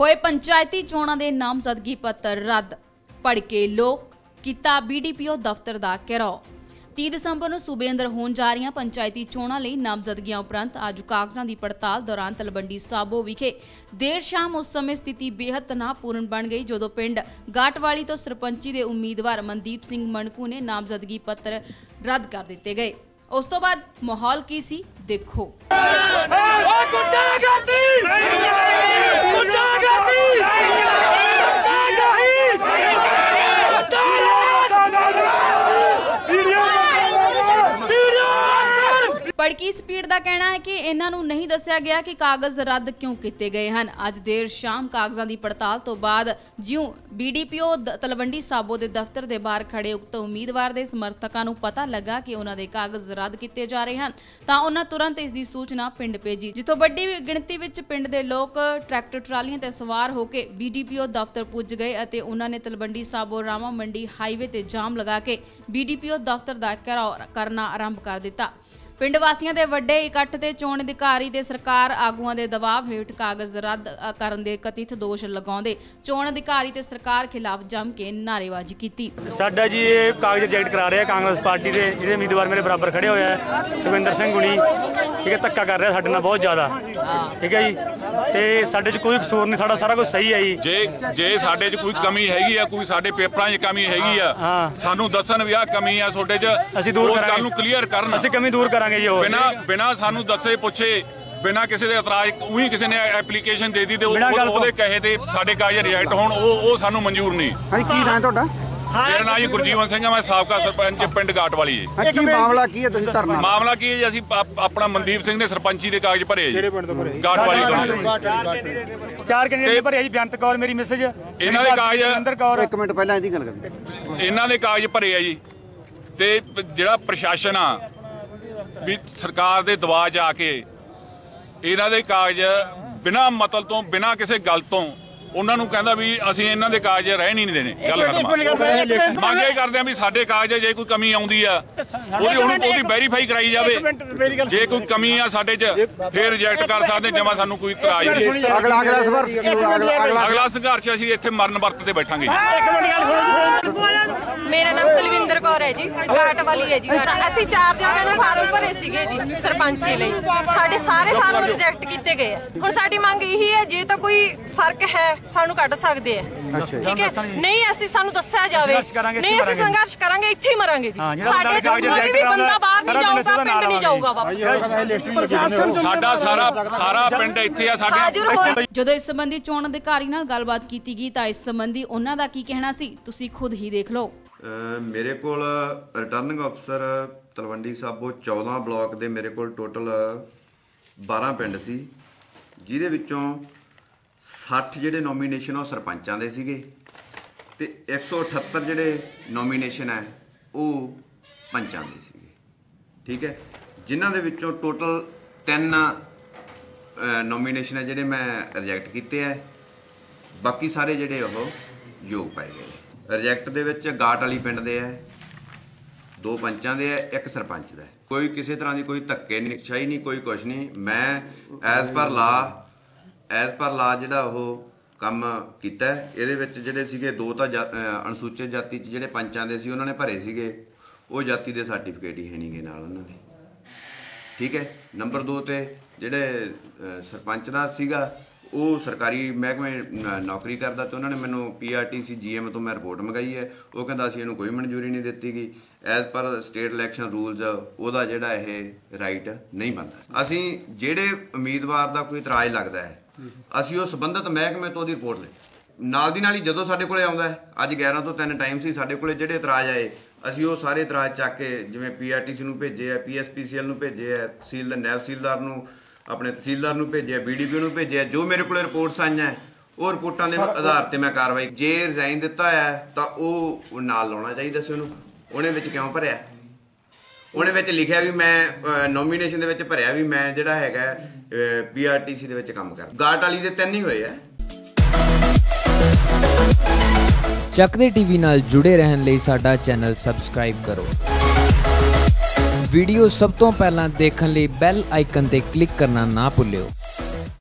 ਹੋਏ ਪੰਚਾਇਤੀ ਚੋਣਾਂ ਦੇ ਨਾਮਜ਼ਦਗੀ ਪੱਤਰ ਰੱਦ। ਪੜ ਕੇ ਲੋਕ ਕੀਤਾ ਬੀਡੀਪੀਓ ਦਫ਼ਤਰ ਦਾ ਘਿਰਾਓ। 30 ਦਸੰਬਰ ਨੂੰ ਸੂਬੇ ਅੰਦਰ ਹੋਣ ਜਾ ਰਹੀਆਂ ਪੰਚਾਇਤੀ ਚੋਣਾਂ ਲਈ ਨਾਮਜ਼ਦਗੀਆਂ ਉਪਰੰਤ ਅੱਜ ਕਾਗਜ਼ਾਂ ਦੀ ਪੜਤਾਲ ਦੌਰਾਨ ਤਲਵੰਡੀ ਸਾਬੋ ਵਿਖੇ ਦੇਰ ਸ਼ਾਮ ਉਸ ਸਮੇਂ ਸਥਿਤੀ ਬੇਹੱਦ ਤਣਾਅਪੂਰਨ ਬਣ ਗਈ, ਜਦੋਂ ਪਿੰਡ ਗਾਟਵਾਲੀ ਤੋਂ ਸਰਪੰਚੀ ਦੇ ਉਮੀਦਵਾਰ ਮਨਦੀਪ ਸਿੰਘ ਮਣਕੂ ਨੇ ਨਾਮਜ਼ਦਗੀ ਪੱਤਰ ਰੱਦ ਕਰ ਦਿੱਤੇ ਗਏ। ਉਸ ਤੋਂ ਬਾਅਦ ਮਾਹੌਲ ਕੀ ਸੀ? ਦੇਖੋ। ਗੁੰਡਾਗਰਦੀ! ਗੁੰਡਾਗਰਦੀ! ਵੀਡੀਓ ਸਪੀਡ ਦਾ ਕਹਿਣਾ ਹੈ ਕਿ ਇਹਨਾਂ ਨੂੰ ਨਹੀਂ ਦੱਸਿਆ ਗਿਆ ਕਿ ਕਾਗਜ਼ ਰੱਦ ਕਿਉਂ ਕੀਤੇ ਗਏ ਹਨ। ਅੱਜ ਦੇਰ ਸ਼ਾਮ ਕਾਗਜ਼ਾਂ ਦੀ ਪੜਤਾਲ ਤੋਂ ਬਾਅਦ ਜਿਉਂ ਬੀਡੀਪੀਓ ਤਲਵੰਡੀ ਸਾਬੋ ਦੇ ਦਫ਼ਤਰ ਦੇ ਬਾਹਰ ਖੜੇ ਉਕਤ ਉਮੀਦਵਾਰ ਦੇ ਸਮਰਥਕਾਂ ਨੂੰ ਪਤਾ ਲੱਗਾ ਕਿ ਉਹਨਾਂ ਦੇ ਕਾਗਜ਼ ਰੱਦ ਕੀਤੇ ਜਾ ਰਹੇ ਹਨ। ਤਾਂ ਉਹਨਾਂ ਤੁਰੰਤ ਇਸ ਦੀ ਸੂਚਨਾ ਪਿੰਡ ਭੇਜੀ। ਜਿੱਥੋਂ ਵੱਡੀ ਗਿਣਤੀ ਵਿੱਚ ਪਿੰਡ ਦੇ ਲੋਕ ਟਰੈਕਟਰ, ਟਰਾਲੀਆਂ ਤੇ ਸਵਾਰ ਹੋ ਕੇ ਬੀਡੀਪੀਓ ਦਫ਼ਤਰ ਪੁੱਜ ਗਏ ਅਤੇ ਉਹਨਾਂ ਨੇ ਤਲਵੰਡੀ ਸਾਬੋ ਰਾਮਾ ਮੰਡੀ ਹਾਈਵੇ ਤੇ ਜਾਮ ਲਗਾ ਕੇ ਬੀਡੀਪੀਓ ਦਫ਼ਤਰ ਦਾ ਘਿਰਾਓ ਕਰਨਾ ਆਰੰਭ ਕਰ ਦਿੱਤਾ। ਪਿੰਡ ਵਾਸੀਆਂ ਦੇ ਵੱਡੇ ਇਕੱਠ ਤੇ ਚੋਣ ਅਧਿਕਾਰੀ ਤੇ ਸਰਕਾਰ ਆਗੂਆਂ ਦੇ ਦਬਾਅ ਹੇਠ ਕਾਗਜ਼ ਰੱਦ ਕਰਨ ਦੇ ਕਥਿਤ ਦੋਸ਼ ਲਗਾਉਂਦੇ ਚੋਣ ਅਧਿਕਾਰੀ ਤੇ ਸਰਕਾਰ ਖਿਲਾਫ ਜੰਮ ਕੇ ਨਾਅਰੇਬਾਜ਼ੀ ਕੀਤੀ। ਸਾਡਾ ਜੀ ਇਹ ਕਾਗਜ਼ ਰਿਜੈਕਟ ਕਰਾ ਰਿਹਾ ਕਾਂਗਰਸ ਪਾਰਟੀ ਦੇ ਜਿਹੜੇ ਉਮੀਦਵਾਰ ਮੇਰੇ ਬਰਾਬਰ ਖੜੇ ਹੋਇਆ ਹੈ ਸੁਖਵਿੰਦਰ ਸਿੰਘ ਗੁਣੀ ਠੀਕ ਹੈ ਧੱਕਾ ਕਰ ਰਿਹਾ ਸਾਡੇ ਨਾਲ ਬਹੁਤ ਜ਼ਿਆਦਾ। ਠੀਕ ਹੈ ਜੀ? ਤੇ ਸਾਡੇ 'ਚ ਕੋਈ ਕਸੂਰ ਨਹੀਂ ਸਾਡਾ ਸਾਰਾ ਕੁਝ ਸਹੀ ਹੈ ਜੀ। ਜੇ ਜੇ ਸਾਡੇ 'ਚ ਕੋਈ ਕਮੀ ਹੈਗੀ ਆ ਕੋਈ ਸਾਡੇ ਪੇਪਰਾਂ 'ਚ ਕਮੀ ਹੈਗੀ ਆ ਹਾਂ। ਸਾਨੂੰ ਦੱਸਣ ਵੀ ਆ ਕਮੀ ਆ ਤੁਹਾਡੇ 'ਚ ਅਸੀਂ ਦੂਰ ਕਰਾਂਗੇ। ਨੂੰ ਕਲੀਅਰ ਕਰਨ। ਅਸੀਂ ਕਮੀ ਦੂਰ ਕਰਾਂਗੇ। ਜੀ ਉਹ ਬਿਨਾ ਬਿਨਾ ਸਾਨੂੰ ਦੱਸੇ ਪੁੱਛੇ ਬਿਨਾ ਕਿਸੇ ਦੇ ਇਤਰਾਜ਼ ਉਹੀ ਕਿਸੇ ਨੇ ਐਪਲੀਕੇਸ਼ਨ ਦੇ ਦਿੱਤੀ ਤੇ ਉਹ- ਬਿਨਾਂ ਗੱਲ ਤੋਂ। ਉਹਦੇ ਕਹੇ ਤੇ ਸਾਡੇ ਕਾਗਜ਼ ਰਿਜੈਕਟ ਹੋਣ ਉਹ ਉਹ ਸਾਨੂੰ ਮਨਜ਼ੂਰ ਨਹੀਂ। ਹਾਂਜੀ ਕੀ ਨਾਂ ਹੈ ਤੁਹਾਡਾ? ਮੇਰਾ ਨਾਮ ਜੀ ਗੁਰਜੀਵਨ ਸਿੰਘ ਆ ਮੈਂ ਸਾਬਕਾ ਸਰਪੰਚ ਪਿੰਡ ਗਾਟਵਾਲੀ ਜੀ। ਹਾਂ, ਕੀ ਮਾਮਲਾ ਕੀ ਹੈ ਤੁਸੀਂ ਧਰਨਾ? ਮਾਮਲਾ ਕੀ ਹੈ ਜੀ ਅਸੀਂ ਆਪ- ਆਪਣਾ ਮਨਦੀਪ ਸਿੰਘ ਨੇ ਸਰਪੰਚੀ ਦੇ ਕਾਗਜ਼ ਭਰੇ ਜੀ। ਗਾਟਵਾਲੀ ਤੋਂ। ਚਾਰ ਕੈਂਡੀਡੇਟ ਭਰੇ? ਜੀ? ਬੇਅੰਤ ਕੌਰ ਮੇਰੀ ਮੈਸੇਜ ਇਹਨਾਂ ਦੇ ਕਾਗਜ਼- ਅੰਦਰ ਕੌਰ। ਇੱਕ ਮਿੰਟ ਪਹਿਲਾਂ ਇਹਦੀ ਗੱਲ ਕਰਦੇ ਇਹਨਾਂ ਦੇ ਕਾਗਜ਼ ਭਰੇ ਆ ਜੀ। ਤੇ ਪ- ਜਿਹੜਾ ਪ੍ਰਸ਼ਾਸਨ ਆ ਵੀ ਸਰਕਾਰ ਦੇ ਦਬਾਅ 'ਚ ਆ ਕੇ ਇਹਨਾਂ ਦੇ ਕਾਗਜ਼ ਬਿਨਾਂ ਮਤਲਬ ਤੋਂ, ਬਿਨਾਂ ਕਿਸੇ ਗੱਲ ਤੋਂ ਉਹਨਾਂ ਨੂੰ ਕਹਿੰਦਾ ਵੀ ਅਸੀਂ ਇਹਨਾਂ ਦੇ ਕਾਗਜ਼ ਰਹਿਣ ਹੀ ਨਹੀਂ ਦੇਣੇ। ਗੱਲ ਖਤਮ। ਮੰਗ ਇਹ ਕਰਦੇ ਆ ਵੀ ਸਾਡੇ ਕਾਗਜ਼ ਜੇ ਕੋਈ ਕਮੀ ਆਉਂਦੀ ਆ ਉਹਦੀ ਉਹਨੂੰ ਉਹਦੀ ਵੈਰੀਫਾਈ ਕਰਾਈ ਜਾਵੇ। ਜੇ ਕੋਈ ਕਮੀ ਆ ਸਾਡੇ 'ਚ ਫਿਰ ਰਿਜੈਕਟ ਕਰ ਸਕਦੇ ਜਮਾ ਸਾਨੂੰ ਕੋਈ ਇਤਰਾਜ਼ ਨਹੀਂ। ਅਗਲਾ ਅਗਲਾ ਸੰਵਰਸ਼ ਅਗਲਾ ਅਗਲਾ ਅਗਲਾ ਸੰਘਰਸ਼ ਅਸੀਂ ਇੱਥੇ ਮਰਨ ਵਰਤ ਤੇ ਬੈਠਾਂਗੇ ਮੇਰਾ ਨਾਮ ਕੁਲਵਿੰਦਰ ਕੌਰ ਹੈ ਜੀ ਘਾਟ ਵਾਲੀ ਹੈ ਜੀ। ਅਸੀਂ ਚਾਰ ਦਿਨਾਂ ਨੇ ਫਾਰਮ ਭਰੇ ਸੀਗੇ ਜੀ ਸਰਪੰਚੀ ਲਈ। ਸਾਡੇ ਸਾਰੇ ਫਾਰਮ ਰਿਜੈਕਟ ਕੀਤੇ ਗਏ ਆ। ਹੁਣ ਸਾਡੀ ਮੰਗ ਇਹੀ ਹੈ ਜੇ ਤਾਂ ਕੋਈ ਫ਼ਰਕ ਹੈ ਸਾਨੂੰ ਕੱਢ ਸਕਦੇ ਆ। ਠੀਕ ਹੈ? ਨਹੀਂ ਅਸੀਂ ਸਾਨੂੰ ਦੱਸਿਆ ਜਾਵੇ। ਨਹੀਂ ਅਸੀਂ। ਸੰਘਰਸ਼ ਕਰਾਂਗੇ ਇੱਥੇ ਹੀ ਮਰਾਂਗੇ ਜੀ। ਸਾਡੇ ਤੋਂ ਕੋਈ ਵੀ ਬੰਦਾ ਬਾਹਰ ਨਹੀਂ ਜਾਊਗਾ ਪਿੰਡ ਨਹੀਂ ਜਾਊਗਾ। ਵਾਪਸ। ਸਾਡਾ ਸਾਰਾ ਸਾਰਾ ਪਿੰਡ ਇੱਥੇ ਆ ਸਾਡੇ ਜਦੋਂ ਇਸ ਸੰਬੰਧੀ ਚੋਣ ਅਧਿਕਾਰੀ ਨਾਲ ਗੱਲਬਾਤ ਕੀਤੀ ਗਈ ਤਾਂ ਇਸ ਸੰਬੰਧੀ ਉਹਨਾਂ ਦਾ ਕੀ ਕਹਿਣਾ ਸੀ? ਤੁਸੀਂ ਖੁਦ ਹੀ ਦੇਖ ਲਓ। ਮੇਰੇ ਕੋਲ ਰਿਟਰਨਿੰਗ ਅਫਸਰ ਤਲਵੰਡੀ ਸਾਬੋ 14 ਬਲਾਕ ਦੇ ਮੇਰੇ ਕੋਲ ਟੋਟਲ 12 ਪਿੰਡ ਸੀ। ਜਿਹਦੇ ਵਿੱਚੋਂ 60 ਜਿਹੜੇ ਨੋਮੀਨੇਸ਼ਨ ਉਹ ਸਰਪੰਚਾਂ ਦੇ ਸੀਗੇ ਤੇ 178 ਜਿਹੜੇ ਨੋਮੀਨੇਸ਼ਨ ਹੈ ਉਹ ਪੰਚਾਂ ਦੇ ਸੀਗੇ। ਠੀਕ ਹੈ? ਜਿਨ੍ਹਾਂ ਦੇ ਵਿੱਚੋਂ ਟੋਟਲ 3 ਨੋਮੀਨੇਸ਼ਨ ਹੈ ਜਿਹੜੇ ਮੈਂ ਰਿਜੈਕਟ ਕੀਤੇ ਹੈ। ਬਾਕੀ ਸਾਰੇ ਜਿਹੜੇ ਉਹ ਯੋਗ ਪਾਏ ਗਏ ਰਿਜੈਕਟ ਦੇ ਵਿੱਚ ਗਾਟ ਵਾਲੀ ਪਿੰਡ ਦੇ ਹੈ, ਦੋ ਪੰਚਾਂ ਦੇ ਹੈ, ਇੱਕ ਸਰਪੰਚ ਦਾ ਕੋਈ ਕਿਸੇ ਤਰ੍ਹਾਂ ਦੀ ਕੋਈ ਧੱਕੇ ਨਹੀਂ ਸ਼ਾਹੀ ਨਹੀਂ, ਕੋਈ ਕੁਛ ਨਹੀਂ। ਮੈਂ ਐਜ਼ ਪਰ ਲਾ ਐਜ਼ ਪਰ ਲਾ ਜਿਹੜਾ ਉਹ ਕੰਮ ਕੀਤਾ ਇਹਦੇ ਵਿੱਚ ਜਿਹੜੇ ਸੀਗੇ ਦੋ ਤਾਂ ਜਾ- ਅਨੁਸੂਚਿਤ ਜਾਤੀ ਚ ਜਿਹੜੇ ਪੰਚਾਂ ਦੇ ਸੀ, ਉਹਨਾਂ ਨੇ ਭਰੇ ਸੀਗੇ। ਉਹ ਜਾਤੀ ਦੇ ਸਰਟੀਫਿਕੇਟ ਹੀ ਹੈ ਨਹੀਂਗੇ ਨਾਲ ਉਹਨਾਂ ਦੇ। ਠੀਕ ਹੈ? ਨੰਬਰ 2 ਤੇ ਜਿਹੜੇ ਸਰਪੰਚ ਦਾ ਸੀਗਾ, ਉਹ ਸਰਕਾਰੀ ਮਹਿਕਮੇ ਨੌਕਰੀ ਕਰਦਾ ਤੇ ਉਹਨਾਂ ਨੇ ਮੈਨੂੰ ਪੀਆਰਟੀਸੀ ਜੀਐਮ ਤੋਂ ਮੈਂ ਰਿਪੋਰਟ ਮੰਗਾਈ ਹੈ। ਉਹ ਕਹਿੰਦਾ ਅਸੀਂ ਇਹਨੂੰ ਕੋਈ ਮਨਜ਼ੂਰੀ ਨਹੀਂ ਦਿੱਤੀ ਗਈ। As per state election rules, ਉਹਦਾ ਜਿਹੜਾ ਇਹ ਰਾਈਟ ਨਹੀਂ ਬਣਦਾ। ਅਸੀਂ ਜਿਹੜੇ ਉਮੀਦਵਾਰ ਦਾ ਕੋਈ ਇਤਰਾਜ਼ ਲੱਗਦਾ ਹੈ ਅਸੀਂ ਉਹ ਸੰਬੰਧਿਤ ਮਹਿਕਮੇ ਤੋਂ ਉਹਦੀ ਰਿਪੋਰਟ ਲੈ ਨਾਲ ਦੀ ਨਾਲ ਹੀ ਜਦੋਂ ਸਾਡੇ ਕੋਲੇ ਆਉਂਦਾ ਹੈ ਅੱਜ 11 ਤੋਂ 3 ਟਾਈਮ ਸੀ ਸਾਡੇ ਕੋਲੇ ਜਿਹੜੇ ਇਤਰਾਜ਼ ਆਏ ਅਸੀਂ ਉਹ ਸਾਰੇ ਇਤਰਾਜ਼ ਚੱਕ ਕੇ ਜਿਵੇਂ ਪੀਆਰਟੀਸੀ ਨੂੰ ਭੇਜੇ ਆ ਪੀਐਸਪੀਸੀਐਲ ਨੂੰ ਭੇਜੇ ਆ ਤਹਿਸੀਲ ਨਾਇਬ ਤਹਿਸੀਲਦਾਰ ਨੂੰ ਆਪਣੇ ਤਹਿਸੀਲਦਾਰ ਨੂੰ ਭੇਜਿਆ ਬੀਡੀਪੀ ਨੂੰ ਭੇਜਿਆ ਜੋ ਮੇਰੇ ਕੋਲੇ ਰਿਪੋਰਟਸ ਆਈਆਂ ਉਹ ਰਿਪੋਰਟਾਂ ਦੇ ਆਧਾਰ ਤੇ ਮੈਂ ਕਾਰਵਾਈ ਜੇ ਰਿਜ਼ਾਈਨ ਦਿੱਤਾ ਹੈ ਤਾਂ ਉਹ ਨਾਲ ਲਾਉਣਾ ਚਾਹੀਦਾ ਸੀ ਉਹਨੂੰ। ਉਹਨੇ ਵਿੱਚ ਕਿਉਂ ਭਰਿਆ? ਉਹਨੇ ਵਿੱਚ ਲਿਖਿਆ ਵੀ ਮੈਂ ਨੋਮੀਨੇਸ਼ਨ ਦੇ ਵਿੱਚ ਭਰਿਆ ਵੀ ਮੈਂ ਜਿਹੜਾ ਹੈਗਾ ਪੀਆਰਟੀਸੀ ਦੇ ਵਿੱਚ ਕੰਮ ਕਰਦਾ। ਗਾਟ ਵਾਲੀ ਦੇ ਤਿੰਨ ਹੀ ਹੋਏ ਆ। ਚੱਕਦੇ ਟੀਵੀ ਨਾਲ ਜੁੜੇ ਰਹਿਣ ਲਈ ਸਾਡਾ ਚੈਨਲ ਸਬਸਕ੍ਰਾਈਬ ਕਰੋ। ਵੀਡੀਓ ਸਭ ਤੋਂ ਪਹਿਲਾਂ ਦੇਖਣ ਲਈ ਬੈਲ ਆਈਕਨ ਤੇ ਕਲਿੱਕ ਕਰਨਾ ਨਾ ਭੁੱਲਿਓ।